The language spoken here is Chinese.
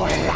对呀